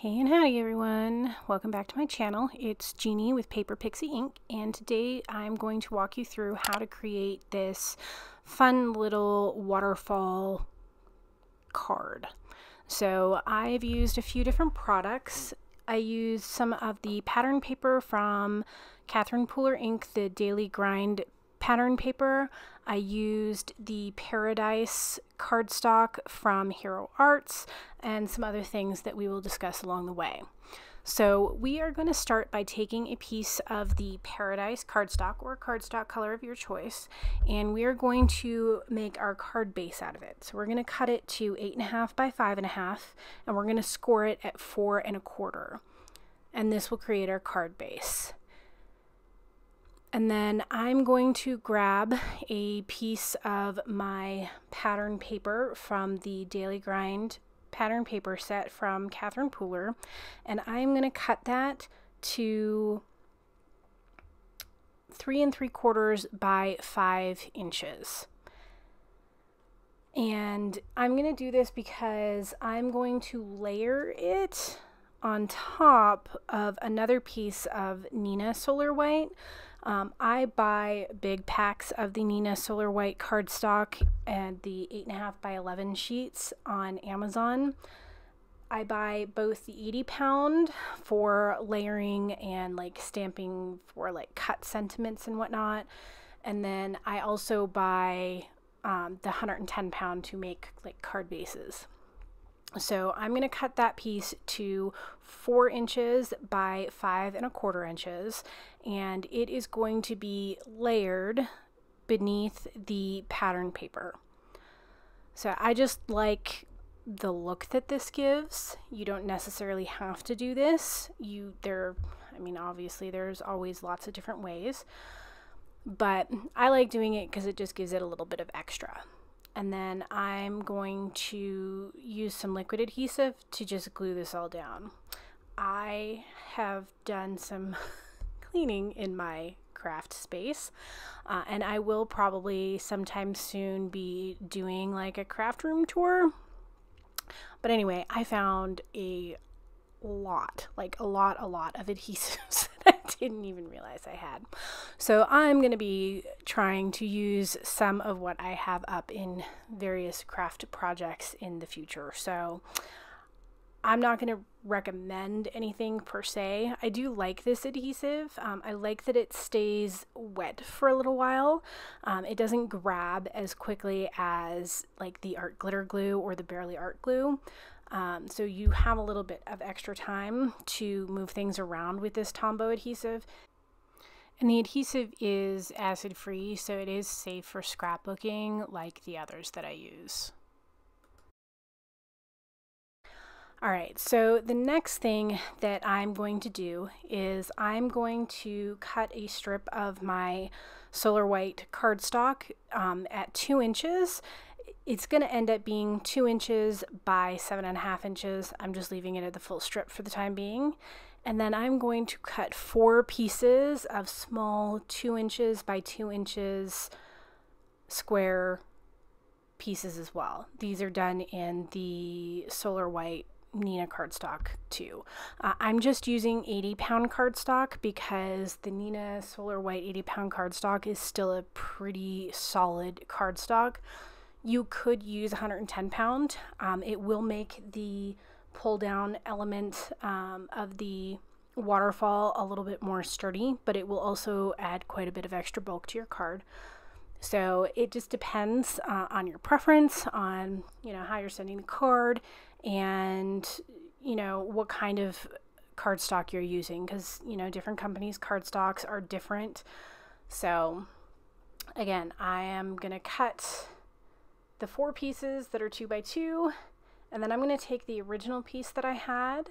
Hey and howdy everyone! Welcome back to my channel. It's Jeannie with Paper Pixie Ink and today I'm going to walk you through how to create this fun little waterfall card. So I've used a few different products. I used some of the pattern paper from Catherine Pooler Ink, the Daily Grind pattern paper. I used the Paradise cardstock from Hero Arts and some other things that we will discuss along the way. So we are going to start by taking a piece of the Paradise cardstock or cardstock color of your choice, and we are going to make our card base out of it. So we're going to cut it to eight and a half by five and a half, and we're going to score it at four and a quarter. And this will create our card base. And then I'm going to grab a piece of my pattern paper from the Daily Grind pattern paper set from Catherine Pooler, and I'm going to cut that to three and three quarters by five inches. And I'm going to do this because I'm going to layer it on top of another piece of Neenah Solar White um, I buy big packs of the Neenah Solar White cardstock and the 8.5 by 11 sheets on Amazon. I buy both the 80 pound for layering and like stamping for like cut sentiments and whatnot. And then I also buy um, the 110 pound to make like card bases. So I'm going to cut that piece to four inches by five and a quarter inches, and it is going to be layered beneath the pattern paper. So I just like the look that this gives. You don't necessarily have to do this. You there I mean obviously there's always lots of different ways, but I like doing it because it just gives it a little bit of extra and then I'm going to use some liquid adhesive to just glue this all down. I have done some cleaning in my craft space uh, and I will probably sometime soon be doing like a craft room tour. But anyway, I found a lot, like a lot, a lot of adhesives that I didn't even realize I had. So I'm going to be trying to use some of what I have up in various craft projects in the future. So I'm not going to recommend anything per se. I do like this adhesive. Um, I like that it stays wet for a little while. Um, it doesn't grab as quickly as like the art glitter glue or the Bearly Art glue. Um, so you have a little bit of extra time to move things around with this Tombow adhesive. And the adhesive is acid free, so it is safe for scrapbooking like the others that I use. All right, so the next thing that I'm going to do is I'm going to cut a strip of my Solar White cardstock um, at two inches it's going to end up being two inches by seven and a half inches. I'm just leaving it at the full strip for the time being. And then I'm going to cut four pieces of small two inches by two inches square pieces as well. These are done in the Solar White Neenah cardstock too. Uh, I'm just using 80 pound cardstock because the Neenah Solar White 80 pound cardstock is still a pretty solid cardstock. You could use 110 pound. Um, it will make the pull down element um, of the waterfall a little bit more sturdy, but it will also add quite a bit of extra bulk to your card. So it just depends uh, on your preference, on you know how you're sending the card, and you know what kind of cardstock you're using, because you know different companies' cardstocks are different. So again, I am gonna cut the four pieces that are two by two, and then I'm going to take the original piece that I had,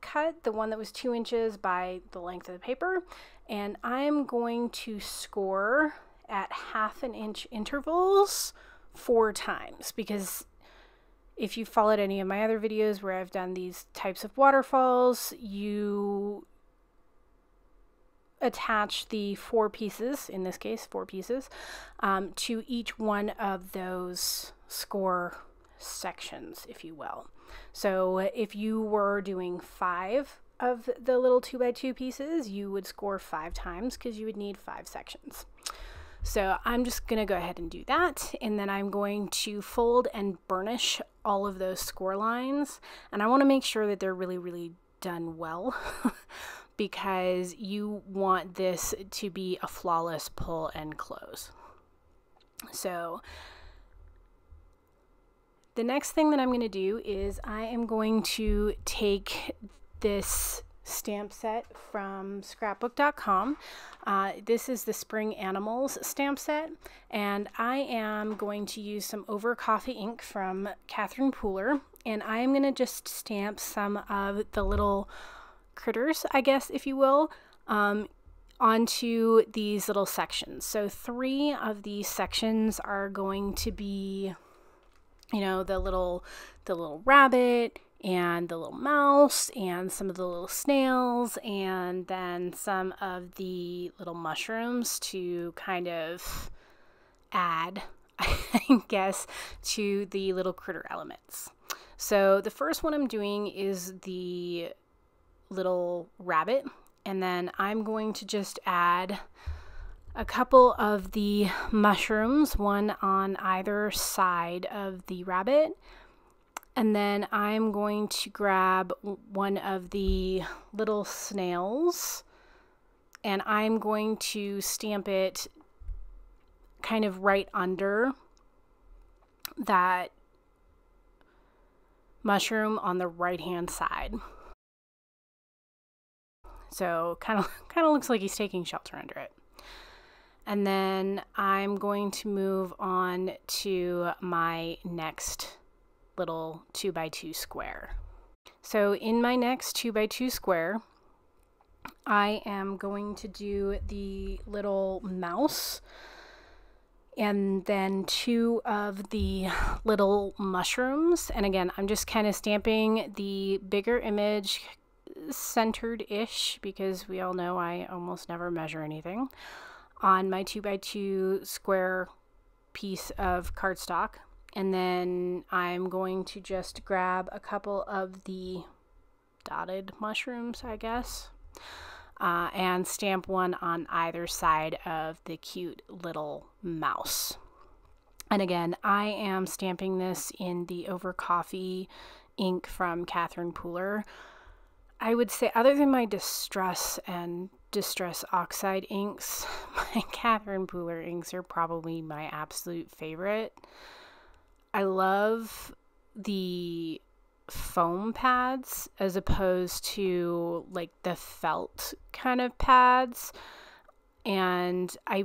cut the one that was two inches by the length of the paper, and I'm going to score at half an inch intervals four times because if you followed any of my other videos where I've done these types of waterfalls, you attach the four pieces, in this case, four pieces, um, to each one of those score sections, if you will. So if you were doing five of the little two by two pieces, you would score five times because you would need five sections. So I'm just going to go ahead and do that. And then I'm going to fold and burnish all of those score lines. And I want to make sure that they're really, really done well because you want this to be a flawless pull and close. So the next thing that I'm going to do is I am going to take this stamp set from scrapbook.com. Uh, this is the Spring Animals stamp set, and I am going to use some Over Coffee ink from Catherine Pooler, and I am going to just stamp some of the little critters, I guess, if you will, um, onto these little sections. So, three of these sections are going to be, you know, the little the little rabbit and the little mouse and some of the little snails and then some of the little mushrooms to kind of add, I guess, to the little critter elements. So the first one I'm doing is the little rabbit and then I'm going to just add a couple of the mushrooms, one on either side of the rabbit and then I'm going to grab one of the little snails and I'm going to stamp it kind of right under that mushroom on the right hand side. So kind of kind of looks like he's taking shelter under it. And then I'm going to move on to my next little 2 by 2 square. So in my next 2 by 2 square, I am going to do the little mouse and then two of the little mushrooms. And again, I'm just kind of stamping the bigger image centered-ish because we all know I almost never measure anything on my 2 by 2 square piece of cardstock. And then I'm going to just grab a couple of the dotted mushrooms, I guess, uh, and stamp one on either side of the cute little mouse. And again, I am stamping this in the Over Coffee ink from Catherine Pooler. I would say, other than my Distress and Distress Oxide inks, my Catherine Pooler inks are probably my absolute favorite. I love the foam pads as opposed to like the felt kind of pads. And I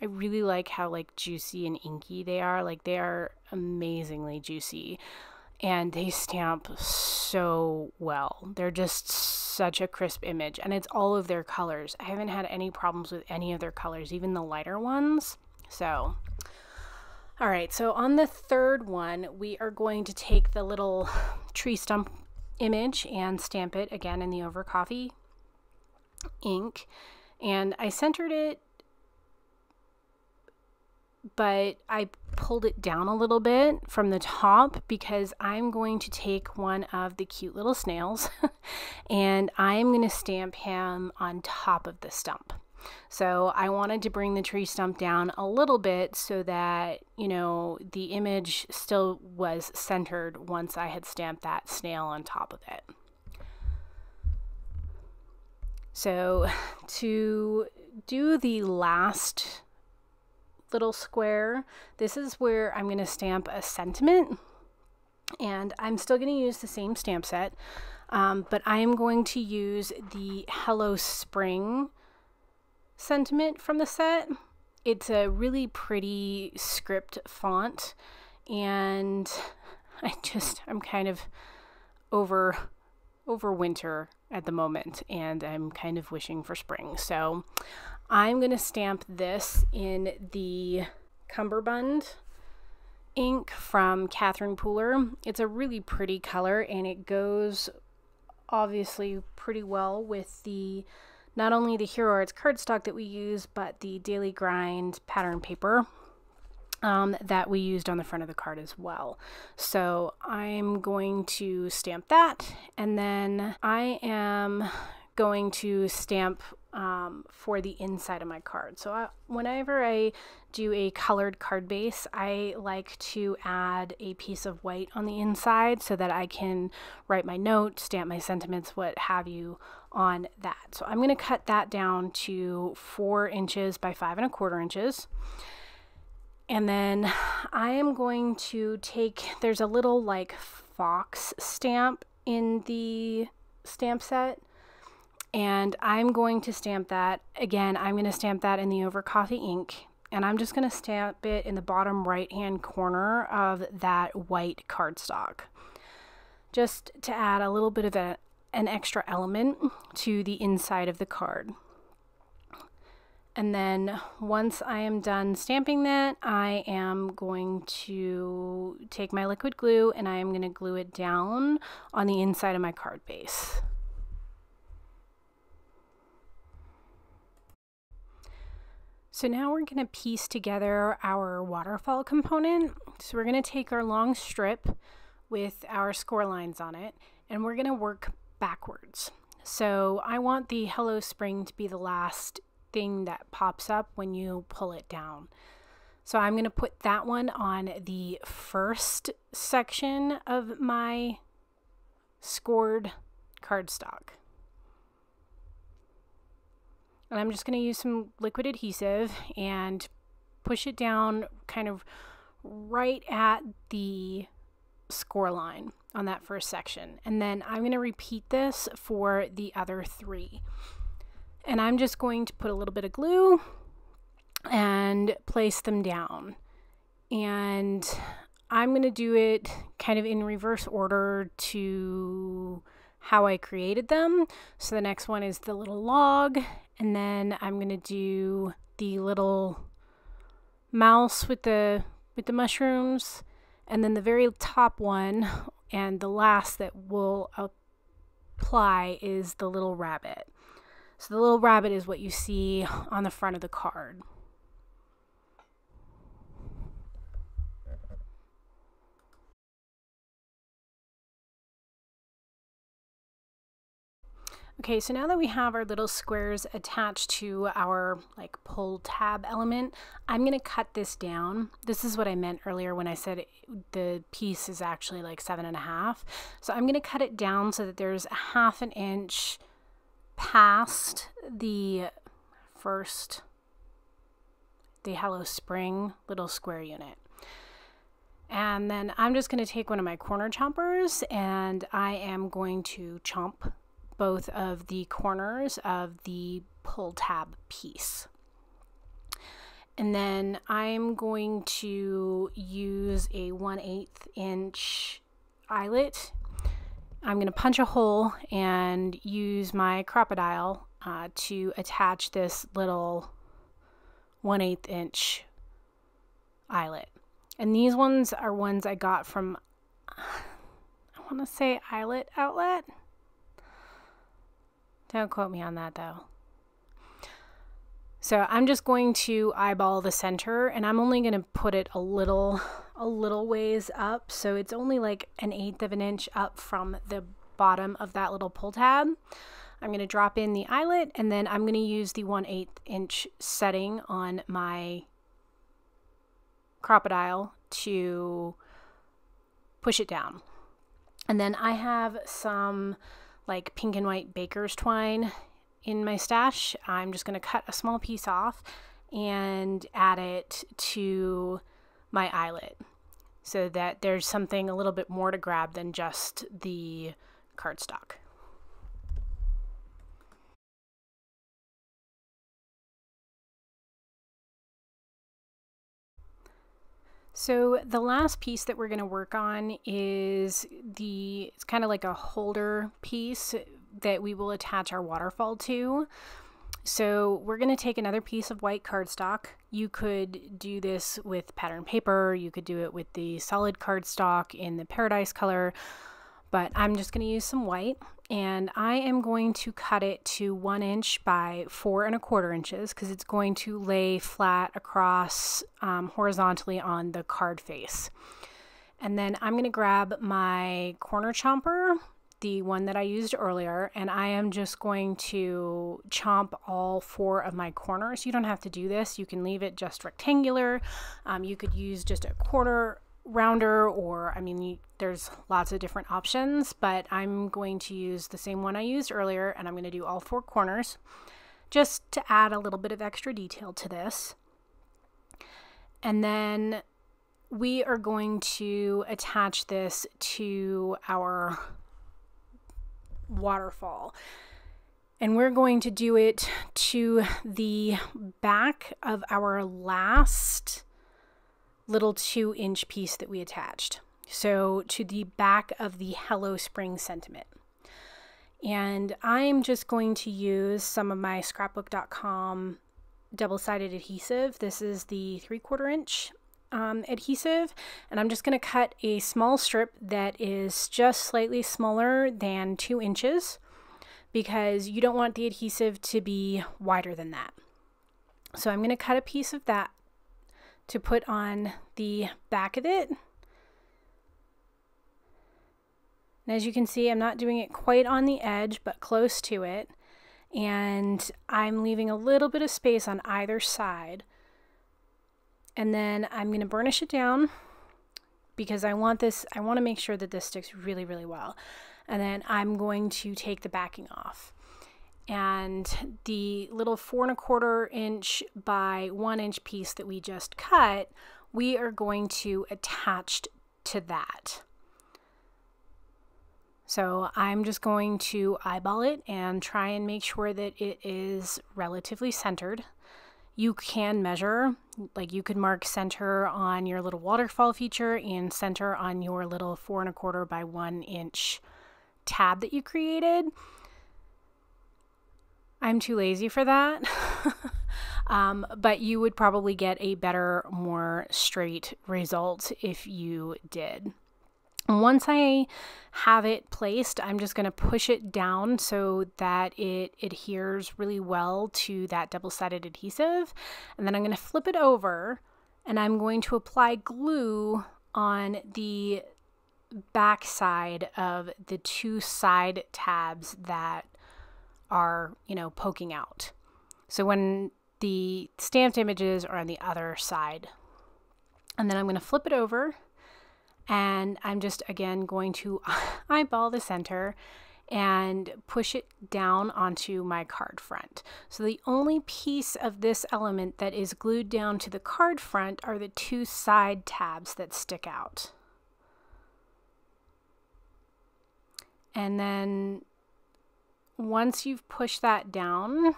I really like how like juicy and inky they are. Like they are amazingly juicy and they stamp so well. They're just such a crisp image and it's all of their colors. I haven't had any problems with any of their colors even the lighter ones. So all right, so on the third one, we are going to take the little tree stump image and stamp it again in the over coffee ink. And I centered it, but I pulled it down a little bit from the top because I'm going to take one of the cute little snails and I'm going to stamp him on top of the stump. So I wanted to bring the tree stump down a little bit so that, you know, the image still was centered once I had stamped that snail on top of it. So to do the last little square, this is where I'm going to stamp a sentiment. And I'm still going to use the same stamp set, um, but I am going to use the Hello Spring sentiment from the set. It's a really pretty script font, and I just, I'm kind of over over winter at the moment and I'm kind of wishing for spring. So I'm going to stamp this in the Cummerbund ink from Catherine Pooler. It's a really pretty color and it goes obviously pretty well with the not only the Hero Arts cardstock that we use, but the Daily Grind pattern paper. um, that we used on the front of the card as well. So I'm going to stamp that and then I am going to stamp um, for the inside of my card. So I, whenever I do a colored card base, I like to add a piece of white on the inside so that I can write my note, stamp my sentiments, what have you on that. So I'm going to cut that down to four inches by five and a quarter inches. And then I am going to take, there's a little like fox stamp in the stamp set. And I'm going to stamp that. Again, I'm going to stamp that in the over coffee ink. And I'm just going to stamp it in the bottom right hand corner of that white cardstock. Just to add a little bit of a, an extra element to the inside of the card. And then once I am done stamping that, I am going to take my liquid glue and I am going to glue it down on the inside of my card base. So now we're going to piece together our waterfall component. So we're going to take our long strip with our score lines on it and we're going to work backwards. So I want the Hello Spring to be the last thing that pops up when you pull it down. So I'm going to put that one on the first section of my scored cardstock. And I'm just going to use some liquid adhesive and push it down kind of right at the score line on that first section. And then I'm going to repeat this for the other three. And I'm just going to put a little bit of glue and place them down. And I'm going to do it kind of in reverse order to how I created them. So the next one is the little log, and then I'm going to do the little mouse with the with the mushrooms, and then the very top one and the last that will apply is the little rabbit. So the little rabbit is what you see on the front of the card. Okay, so now that we have our little squares attached to our like pull tab element, I'm gonna cut this down. This is what I meant earlier when I said it, the piece is actually like seven and a half. So I'm gonna cut it down so that there's a half an inch past the first, the Hello Spring little square unit. And then I'm just going to take one of my corner chompers and I am going to chomp both of the corners of the pull tab piece. And then I'm going to use a 1 8 inch eyelet I'm going to punch a hole and use my Crop-A-Dile uh, to attach this little 1 8 inch eyelet. And these ones are ones I got from, I want to say Eyelet Outlet. Don't quote me on that though. So I'm just going to eyeball the center and I'm only going to put it a little a little ways up. So it's only like an eighth of an inch up from the bottom of that little pull tab. I'm going to drop in the eyelet and then I'm going to use the 1 8 inch setting on my Crop-A-Dile to push it down. And then I have some like pink and white baker's twine in my stash. I'm just going to cut a small piece off and add it to my eyelet so that there's something a little bit more to grab than just the cardstock. So the last piece that we're going to work on is the, it's kind of like a holder piece that we will attach our waterfall to. So we're going to take another piece of white cardstock. You could do this with pattern paper. You could do it with the solid cardstock in the paradise color. But I'm just going to use some white and I am going to cut it to one inch by four and a quarter inches because it's going to lay flat across um, horizontally on the card face. And then I'm going to grab my corner chomper, the one that I used earlier, and I am just going to chomp all four of my corners. You don't have to do this. You can leave it just rectangular. Um, you could use just a quarter rounder or I mean you, there's lots of different options but I'm going to use the same one I used earlier and I'm going to do all four corners just to add a little bit of extra detail to this. And then we are going to attach this to our waterfall. And we're going to do it to the back of our last little two inch piece that we attached. So to the back of the Hello Spring sentiment. And I'm just going to use some of my scrapbook.com double-sided adhesive. This is the three quarter inch um, adhesive and I'm just going to cut a small strip that is just slightly smaller than two inches because you don't want the adhesive to be wider than that. So I'm going to cut a piece of that to put on the back of it. And as you can see, I'm not doing it quite on the edge, but close to it. And I'm leaving a little bit of space on either side. And then I'm going to burnish it down because I want this, I want to make sure that this sticks really, really well. And then I'm going to take the backing off and the little four and a quarter inch by one inch piece that we just cut, we are going to attach to that. So I'm just going to eyeball it and try and make sure that it is relatively centered. You can measure, like you could mark center on your little waterfall feature and center on your little four and a quarter by one inch tab that you created. I'm too lazy for that. um, but you would probably get a better, more straight result if you did. Once I have it placed, I'm just going to push it down so that it adheres really well to that double-sided adhesive. And then I'm going to flip it over and I'm going to apply glue on the back side of the two side tabs that are, you know, poking out. So when the stamped images are on the other side. And then I'm going to flip it over and I'm just again going to eyeball the center and push it down onto my card front. So the only piece of this element that is glued down to the card front are the two side tabs that stick out. And then once you've pushed that down,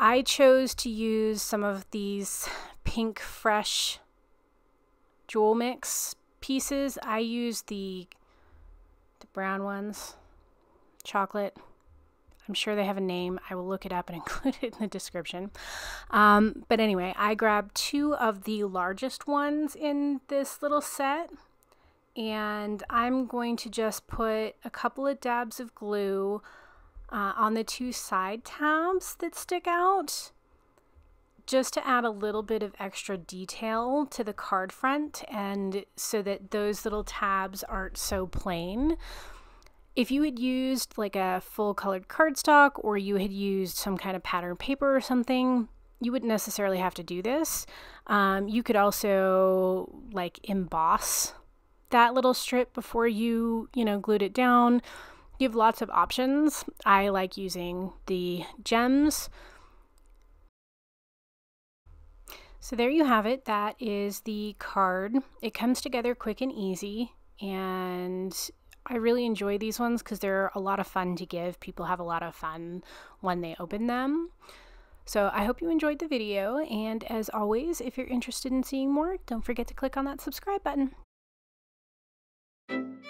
I chose to use some of these Pinkfresh jewel mix pieces. I use the the brown ones, chocolate. I'm sure they have a name. I will look it up and include it in the description. Um, but anyway, I grabbed two of the largest ones in this little set and I'm going to just put a couple of dabs of glue uh, on the two side tabs that stick out just to add a little bit of extra detail to the card front and so that those little tabs aren't so plain. If you had used like a full colored cardstock or you had used some kind of pattern paper or something, you wouldn't necessarily have to do this. Um, you could also like emboss that little strip before you, you know, glued it down. You have lots of options. I like using the gems. So there you have it. That is the card. It comes together quick and easy and I really enjoy these ones because they're a lot of fun to give. People have a lot of fun when they open them. So I hope you enjoyed the video and as always, if you're interested in seeing more, don't forget to click on that subscribe button. Música